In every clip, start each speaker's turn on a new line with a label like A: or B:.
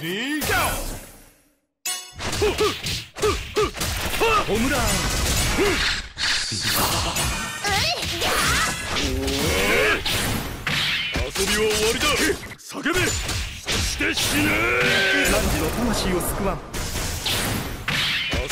A: Ready, ホームラン
B: 遊びは終わりだ。叫べそして死ね
A: の魂を救わん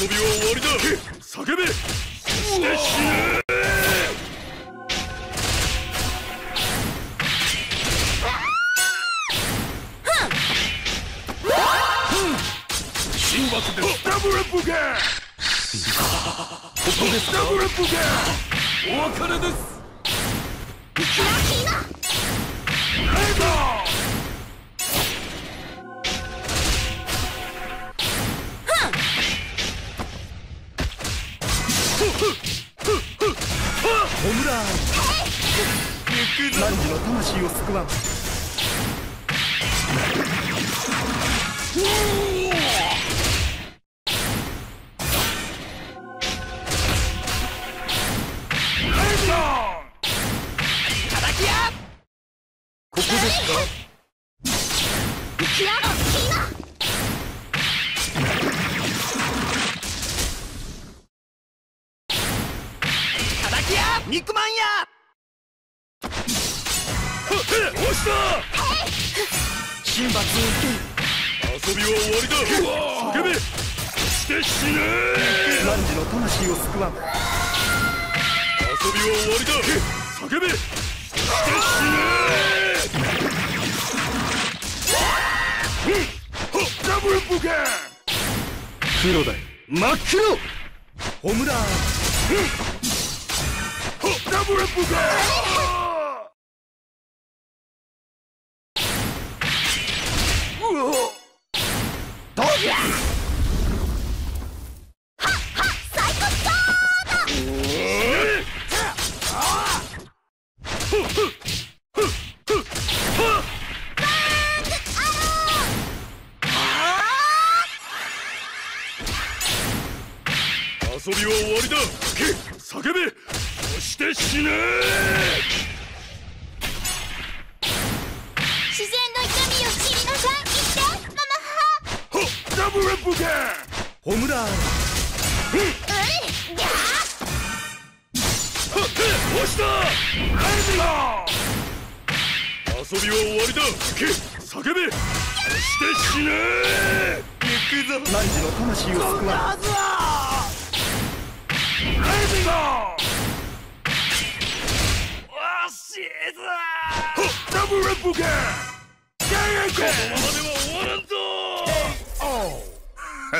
B: 遊びは終わりだ叫べそして死ねブルブゲ
A: ここです
B: ダブルブゲお別れですレイド
A: ホムラン汝の魂を救わん。
C: 肉まんや！
B: 押した！
A: 神罰を受
B: 遊びは終わりだ。叫べ！そして死ね
A: け汝の魂を救わん。
B: 遊びは終わりだ。叫べ！そして死ねうんはっダブルブゲ
A: 黒だよ。真っ黒！ホームラン
B: はっダブルブ
D: っ
B: ダブルブゲ
A: ホームラン
B: はっ押したレイド遊びは終わりだけ叫べして死ね
A: 行くぞ汝の魂を救わん
B: レイドはっダブルブゲゲーゲーこのままでは終わらんぞ
A: レ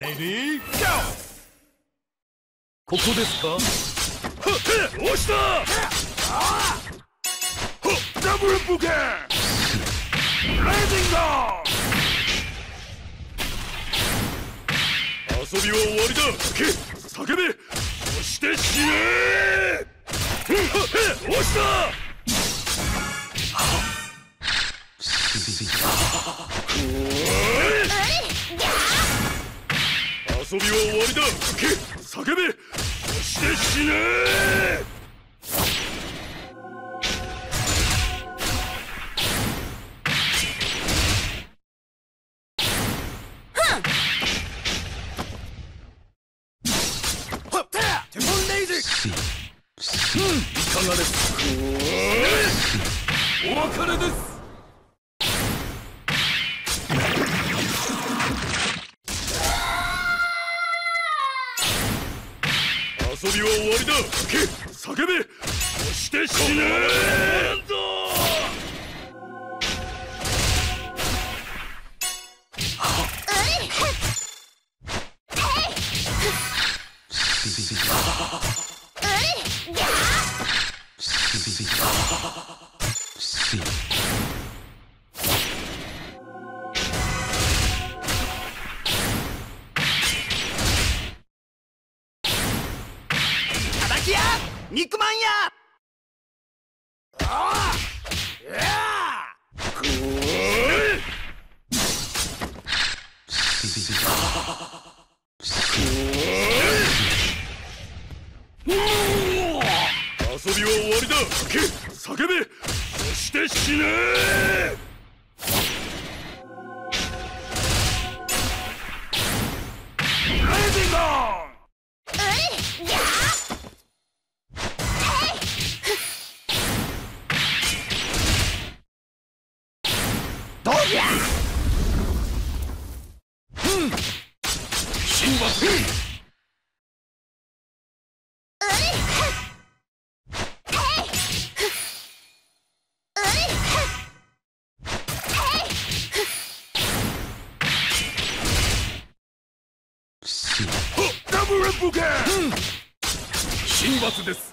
A: ディーここですか？
B: はっ押した？ダブルブゲレイディング遊びは終わりだ。叫べ！そして死ね！した。遊びは終わりだ。け。叫べ。そして死ね。
A: テモンレイジ。いかがです。
B: お別れです。遊びは終わりだ叫べそして死ね
C: 叩きや肉まんや
B: 遊遊びは終わりだ。叫べ。そして死ね。ダブルボケ神罰です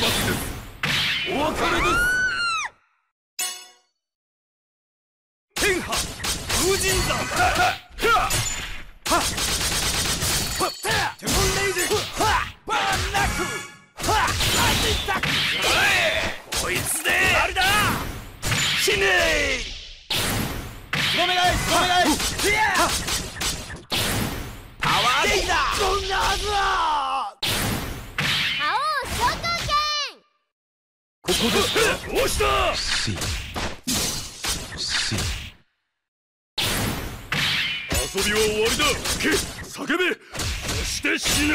B: 罰です。お別れです風神山
A: テモンレイズ
B: バーナク
A: はアジタク
B: こいつであれだ
A: 死ねお願いお願いせやパワーレイザーそんなはずは
E: 覇王召喚剣
B: ここですか？どうした？遊びは終わりだ。け叫べ。そして死ね。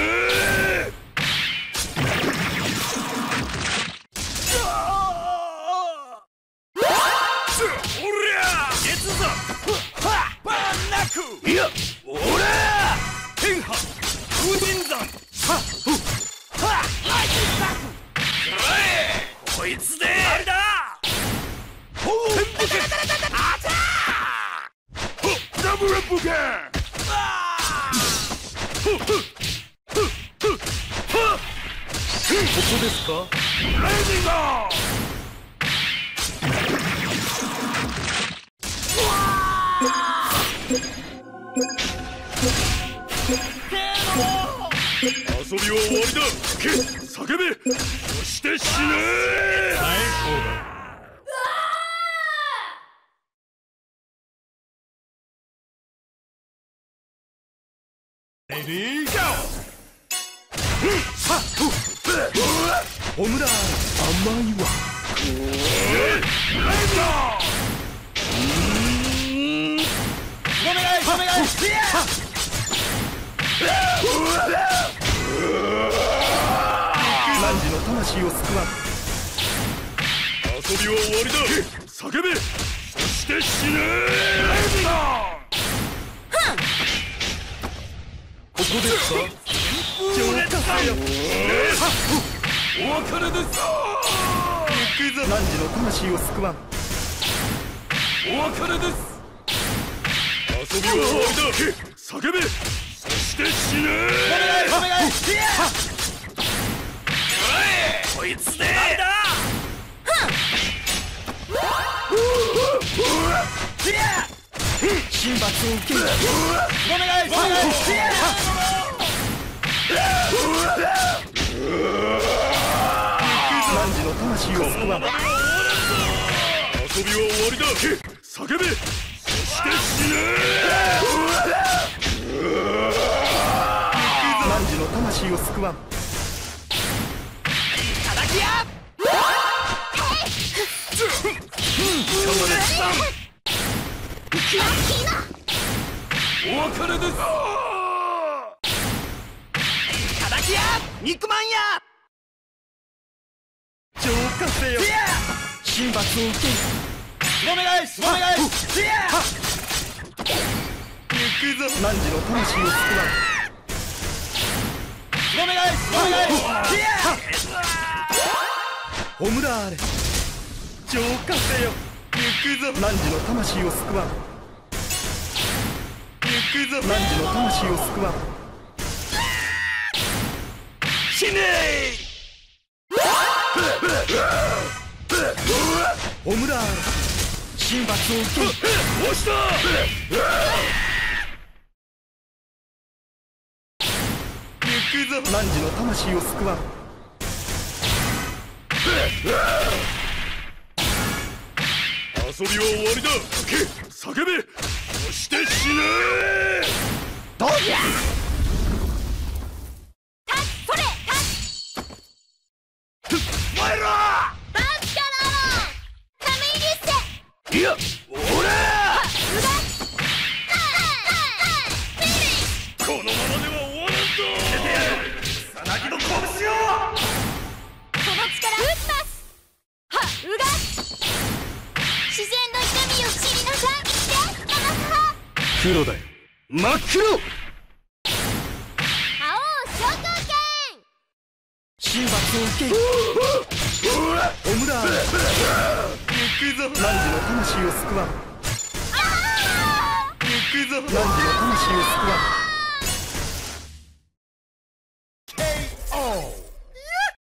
B: こいつでですか？ライジング遊びは終わりだ。け叫べ。そして死ね。レディーゴー
A: ホムラ甘いわ。お願いお願いせや汝の魂を救わん
B: 遊びは終わりだ叫べそして死ねここですか
A: 浄化せよ
B: お別れです
A: 行くぞ汝の魂を救わん
B: お別れです遊びは終わりだ叫べそして死ね
A: お願いせや
B: こいつであれだ
A: せや神罰を受けるお願いお願い魂を救わん
B: 遊びは終わりだ叫べ。そして死ね。
A: 汝の魂を救わん
E: 叩きや。
B: お別れです。
A: 叩きや。肉まんや浄化せよ。神罰を受ける。お願いお願い行くぞ汝の魂を救わんお願いお願いホムラーレ浄化せよ。行くぞ。汝の魂を救わん行くぞ。汝の魂を救わん。
B: 死ね
A: ホムラーレ神罰を受け
B: 押した
A: 行くくぞ汝の魂を救わん
B: 遊びは終わりだ叫べそして死ね
A: どうや
E: タ
A: だよ。真っ黒。
E: 青昇降拳
A: 神罰を受け。オムラー行くぞ汝の魂を救わん。
E: あ
A: 行くぞ汝の魂を救わん